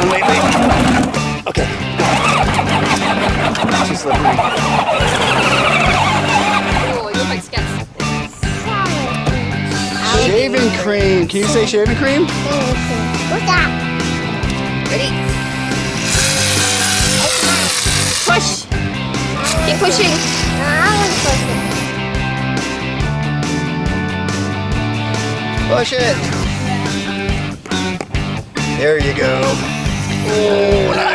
Wait, wait. Okay. Too slippery. Oh, you like Skets. Shaving cream. Can you say shaving cream? What's that? Ready? Push. Keep pushing. Push it. There you go. Oh, nice.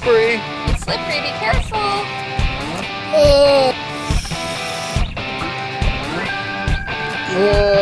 Slippery. It's slippery. Be careful. Whoa.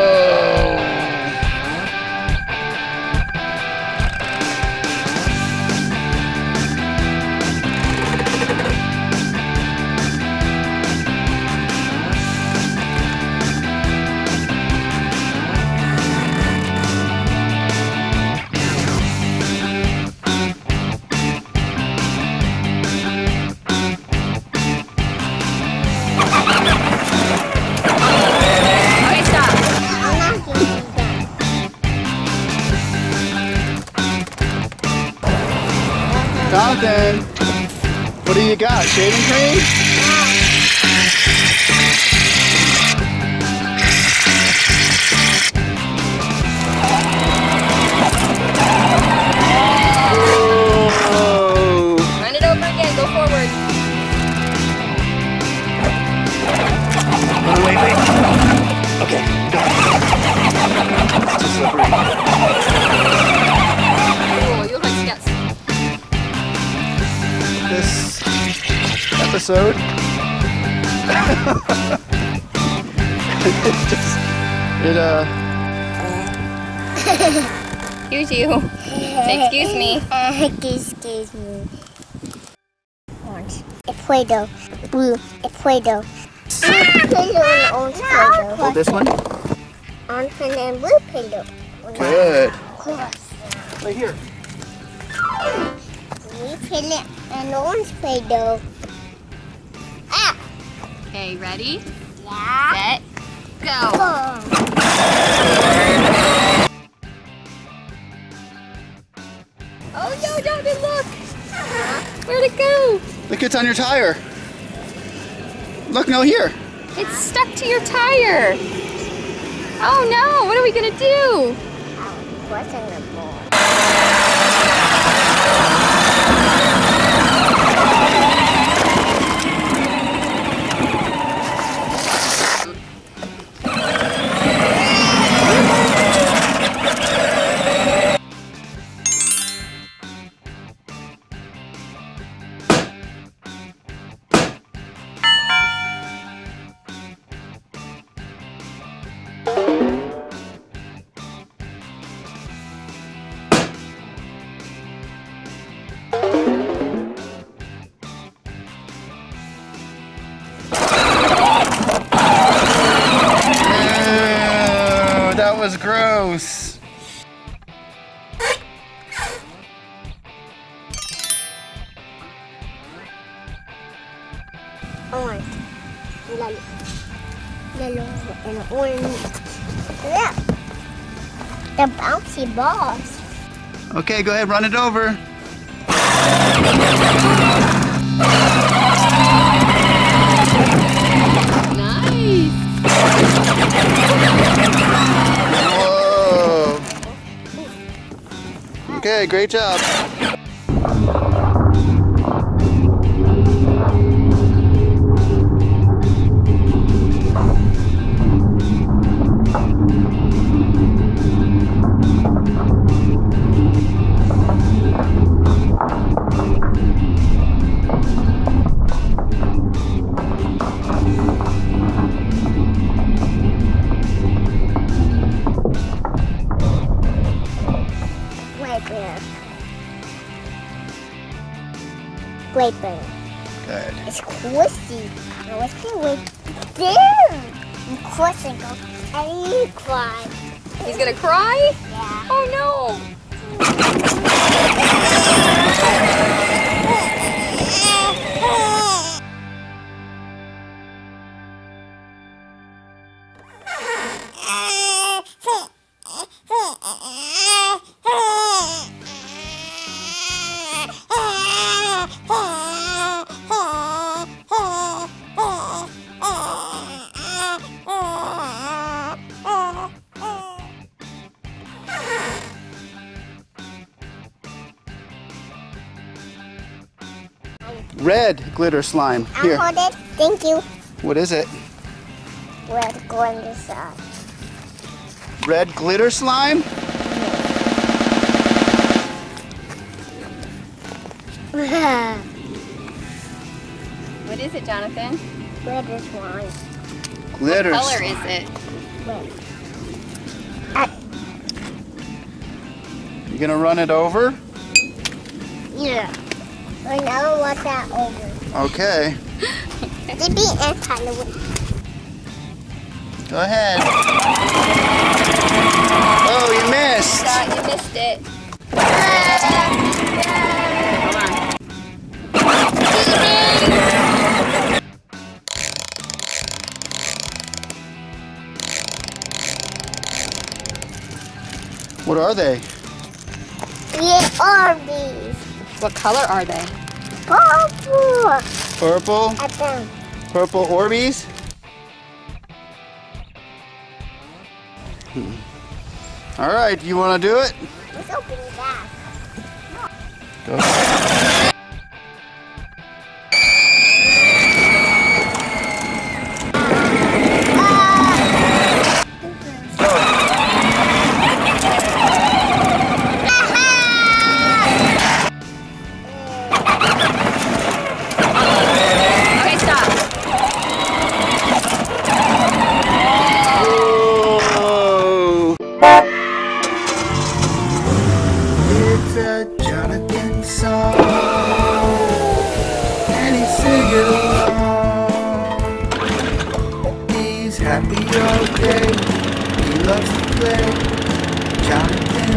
Jonathan, what do you got? Shaving cream? Episode. it just, it, uh, Excuse you. Say excuse me. Excuse me. Orange. A Play-Doh. Blue. A Play-Doh. Play-Doh and orange Play-Doh. hold this one. Orange Play-Doh and blue Play-Doh. Good. Right here. Blue Play-Doh and orange Play-Doh. Okay, ready? Yeah. Set. Go. Oh. Oh no, Jonathan, look. Where'd it go? Look, it's on your tire. Look, no, here. It's stuck to your tire. Oh no, what are we gonna do? That was gross. Orange. Yellow. Yellow and orange. The bouncy balls. Okay, go ahead, run it over. Okay, great job. Way better. Good. It's squishy. Now let's get way there. Of course I go. And you cry. He's gonna cry? Yeah. Oh no. Red glitter slime. I'll Here. hold it. Thank you. What is it? We're going this side. Uh, red glitter slime? What is it, Jonathan? Where this one? Glitter What color slime. is it? Where? You gonna run it over? Yeah. Right now I want that over. Okay. Maybe and kind of Go ahead. Oh, you missed. Scott, you missed it. What are they? Yeah, Orbeez. What color are they? Purple. Purple? Purple Orbeez? Hmm. All right, you want to do it? Let's open that. Go. He loves to play. Jonathan's